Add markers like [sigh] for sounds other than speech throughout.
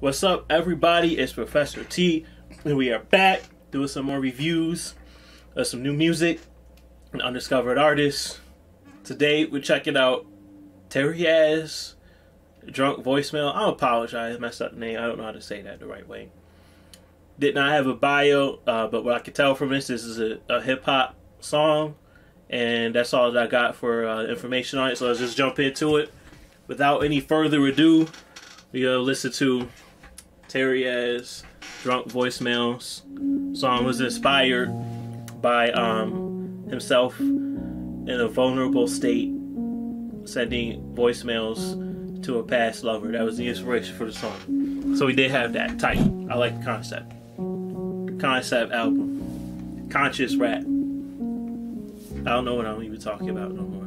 What's up, everybody? It's Professor T, and we are back doing some more reviews of some new music and undiscovered artists. Today, we're checking out Terry Yaz, Drunk Voicemail. I apologize, I messed up the name. I don't know how to say that the right way. Did not have a bio, uh, but what I can tell from this, this is a, a hip hop song, and that's all that I got for uh, information on it. So let's just jump into it. Without any further ado, we go listen to Terry Yaz Drunk Voicemails. Song was inspired by um, himself in a vulnerable state, sending voicemails to a past lover. That was the inspiration for the song. So we did have that tight. I like the concept. Concept album. Conscious rap. I don't know what I'm even talking about no more.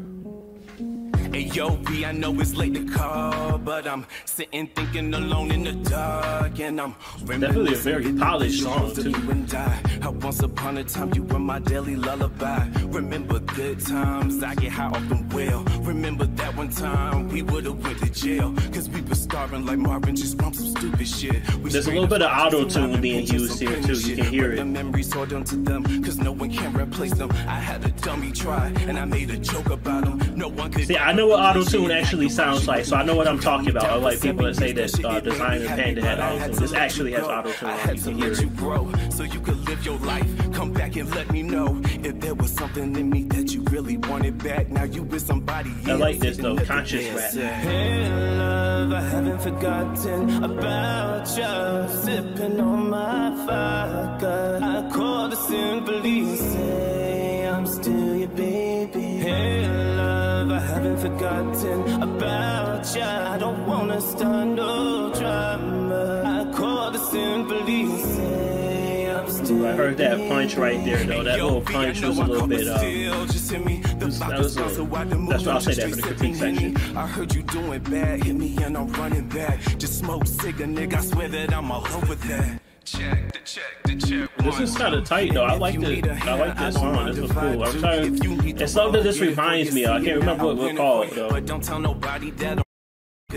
Hey yo, B, I know it's late to call, but I'm sitting thinking alone in the dark, and I'm Definitely a very polished song, too. And I, how once upon a time you were my daily lullaby. Remember good times, I get high off them well. Remember that one time we would've went to jail, cause we were starving like Marvin, just bump some stupid shit. We There's a little bit of auto-tune being used here, too. You can hear it. The memories hold on to them, cause no one can replace them. I had a dummy try, and I made a joke about them. No one could See, I know what auto tune actually sounds like, so I know what I'm talking about. I like people that say that uh, Desiigner Panda had auto tune. This actually has auto tune I on had to You can hear let you grow so you could live your life. Come back and let me know if there was something in me that you really wanted back. Now you with somebody else. I like this, though, sitting at the conscious rap. Hey love, I haven't forgotten about you. Sipping on my vodka. I call to simply say haven't forgotten about you. I don't wanna start no drama. I call to simply say I'm still I heard that punch right there, though. That little punch was a little bit. Um, was- that was a- that's why I'll say that for the critique section. I heard you doing bad, hit me and I'm running back. Just smoke cig a nigga, I swear that I'm all over that. Check the check the check. This is kind of tight, though. I like the, I like this song. This was cool. I'm trying. It's something that this reminds me of. I can't remember what we're called, though. But don't tell nobody that I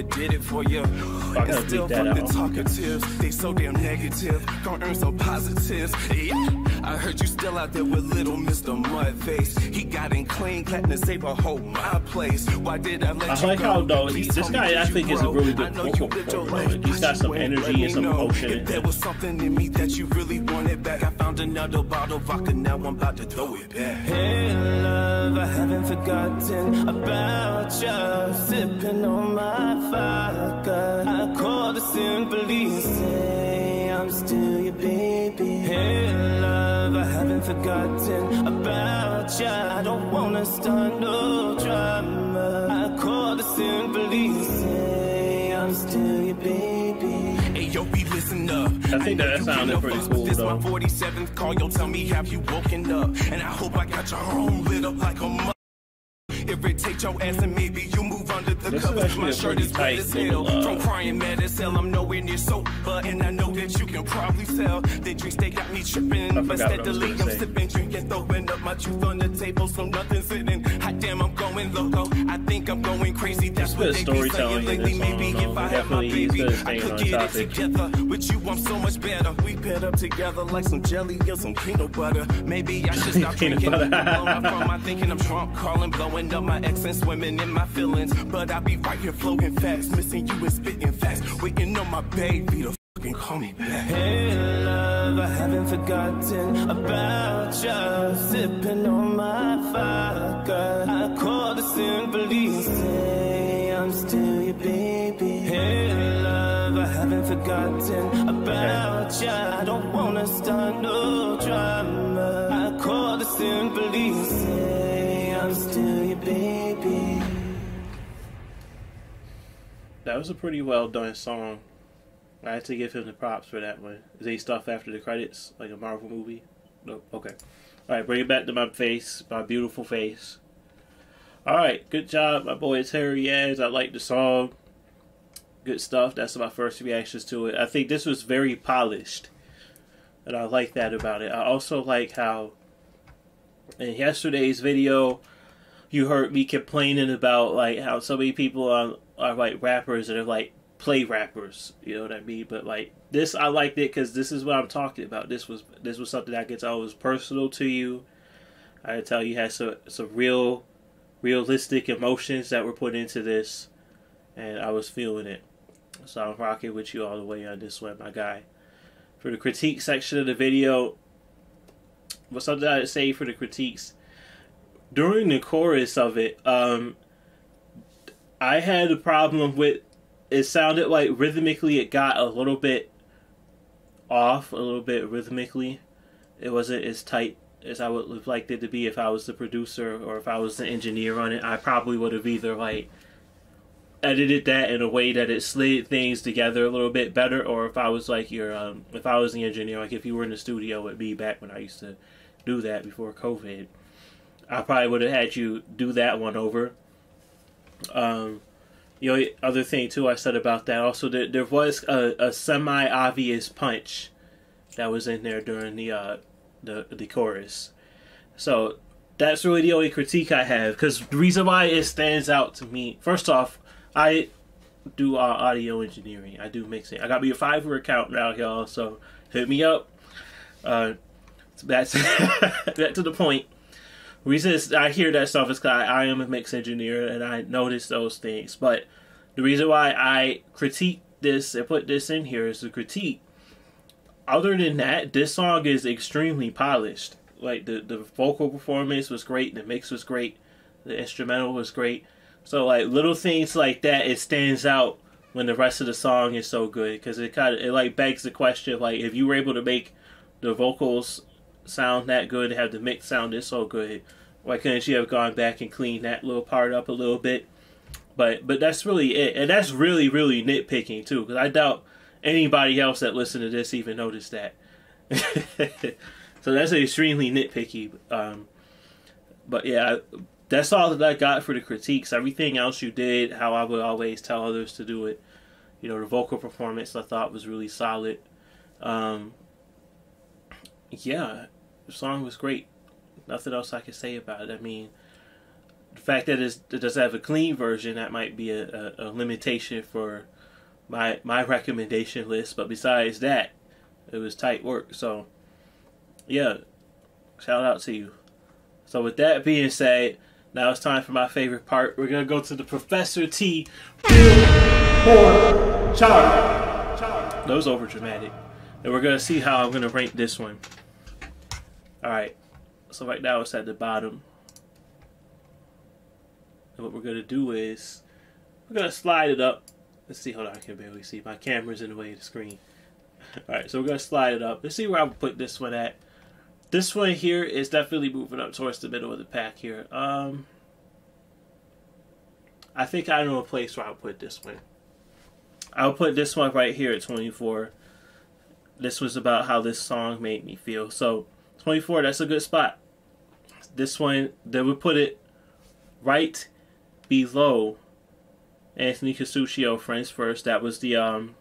did it for you. I gotta And still beat that from the out. talkatives, they so damn negative. Gonna earn some positives. Yeah, I heard you still out there with little Mr. Mudface. He got in clean, clapping to save a whole my place. Why did I let I you like go? how, though, he- this guy, I think, is a really good vocal you lived your performer. He's got some energy and some know emotion in If there it. was something in me that you really wanted back, I found another bottle of vodka, now I'm about to throw it back. Hey love, I haven't forgotten about you. Sipping on my vodka, I call to simply say I'm still your baby. Hey love, I haven't forgotten about you. I don't wanna start no drama. I call to simply say I'm still your baby. Hey yo, be listen up. I think that sounded pretty cool, This though. my 47th call. Yo, tell me have you woken up? And I hope I got your home lit up like a mother. Irritate your ass and maybe you move under the This is My shirt is tight as hell. From crying mad as hell, I'm nowhere near sober. And I know that you can probably tell. The drinks they got me tripping. But forgot what I was steadily I'm sipping, drinking, throwing up my juice on the table. So nothing's sitting. Hot damn, I'm going loco. I think I'm going crazy. That's what they be saying lately. Maybe if I had my baby, I could get it together. With you, I'm so much better. We paired up together like some jelly or some peanut butter. Maybe I should stop [laughs] drinking. butter. Blow my phone, I'm thinking I'm drunk, calling, blowing up my ex and swimming in my feelings. But I be right here floating fast, missing you and spitting fast, waiting on my baby to fucking call me back. Hey love, I haven't forgotten about you. Sipping on my That was a pretty well done song. I had to give him the props for that one. Is he stuff after the credits, like a Marvel movie? No. Okay. All right, bring it back to my face, my beautiful face. All right, good job, my boy Terry Yaz. I like the song. Good stuff. That's my first reactions to it. I think this was very polished, and I like that about it. I also like how in yesterday's video you heard me complaining about like how so many people are, are like rappers that are like play rappers. You know what I mean? But like this, I liked it because this is what I'm talking about. This was this was something could tell was personal to you. I tell you had some some real, realistic emotions that were put into this, and I was feeling it. So I'm rocking with you all the way on this one, my guy. For the critique section of the video, what something I'd say for the critiques during the chorus of it, um, I had a problem with it sounded like rhythmically it got a little bit off, a little bit rhythmically. It wasn't as tight as I would have liked it to be if I was the producer or if I was the engineer on it. I probably would have either like edited that in a way that it slid things together a little bit better, or if I was like your um, if I was the engineer, like if you were in the studio with me back when I used to do that before COVID, I probably would have had you do that one over. Um, know, other thing too I said about that also there, there was a, a semi obvious punch that was in there during the uh, the the chorus. So that's really the only critique I have because the reason why it stands out to me. First off, I do uh, audio engineering. I do mixing. I got me a Fiverr account now, y'all. So hit me up. Uh, to, back [laughs] to the point. Reason I hear that stuff is because I, I am a mix engineer and I notice those things. But the reason why I critique this and put this in here is a critique. Other than that, this song is extremely polished. Like the the vocal performance was great, the mix was great, the instrumental was great. So like little things like that, it stands out when the rest of the song is so good because it kind of it like begs the question like if you were able to make the vocals sound that good, to have the mix sound sounded so good, why couldn't you have gone back and cleaned that little part up a little bit? But but that's really it, and that's really really nitpicking too because I doubt anybody else that listened to this even noticed that. [laughs] so that's extremely nitpicky. Um, but yeah, that's all that I got for the critiques. Everything else you did, how I would always tell others to do it. You know, the vocal performance I thought was really solid. Um, yeah, the song was great. Nothing else I can say about it. I mean, the fact that it does have a clean version that might be a, a, a limitation for my my recommendation list. But besides that, it was tight work. So, yeah, shout out to you. So with that being said, now it's time for my favorite part. We're gonna go to the Professor T Billboard chart. Over dramatic, and we're gonna see how I'm gonna rank this one. All right, so right now it's at the bottom. And what we're gonna do is we're gonna slide it up. Let's see. Hold on, I can barely see. My camera's in the way of the screen. [laughs] All right, so we're gonna slide it up. Let's see where I would put this one at. This one here is definitely moving up towards the middle of the pack here. Um, I think I know a place where I'll put this one. I'll put this one right here at 24. This was about how this song made me feel. So 24, that's a good spot. This one, they would put it right below Anthony Casuccio, Friends First. That was the um,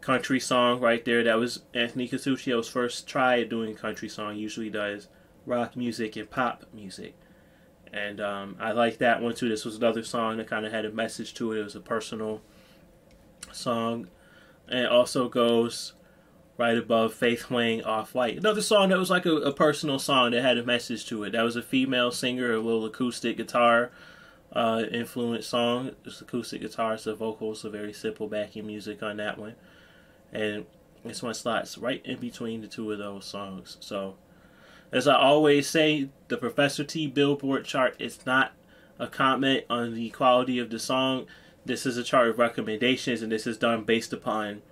country song right there. That was Anthony Casuccio's first try at doing country song. Usually does rock music and pop music. And um, I like that one too. This was another song that kind of had a message to it. It was a personal song. And it also goes right above Faith Wing Off White. Another song that was like a, a, personal song that had a message to it. That was a female singer, a little acoustic guitar uh, influenced song. It's acoustic guitar, so vocals, so very simple backing music on that one. And this one slots right in between the two of those songs. So, as I always say, the Professor T Billboard chart is not a comment on the quality of the song. This is a chart of recommendations, and this is done based upon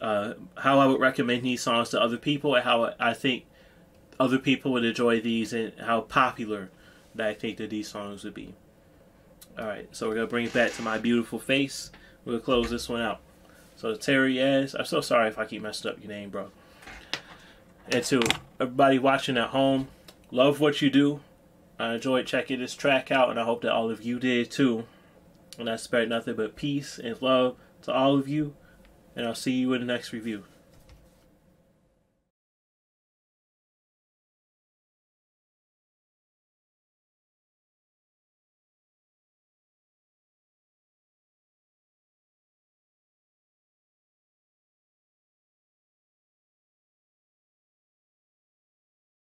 uh, how I would recommend these songs to other people and how I think other people would enjoy these and how popular that I think that these songs would be. Alright, so we're to bring it back to my beautiful face. We're going to close this one out. So Terry S. I'm so sorry if I keep messing up your name, bro. And to everybody watching at home, love what you do. I enjoyed checking this track out, and I hope that all of you did too. And I spread nothing but peace and love to all of you. And I'll see you in the next review.